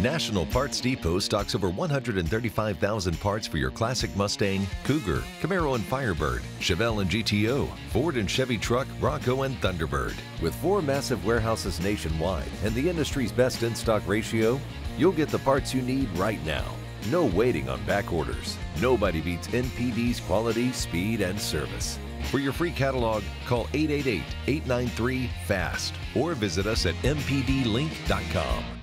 National Parts Depot stocks over 135,000 parts for your classic Mustang, Cougar, Camaro and Firebird, Chevelle and GTO, Ford and Chevy truck, Bronco and Thunderbird. With four massive warehouses nationwide and the industry's best in-stock ratio, you'll get the parts you need right now. No waiting on back orders. Nobody beats NPD's quality, speed, and service. For your free catalog, call 888 893 FAST or visit us at npdlink.com.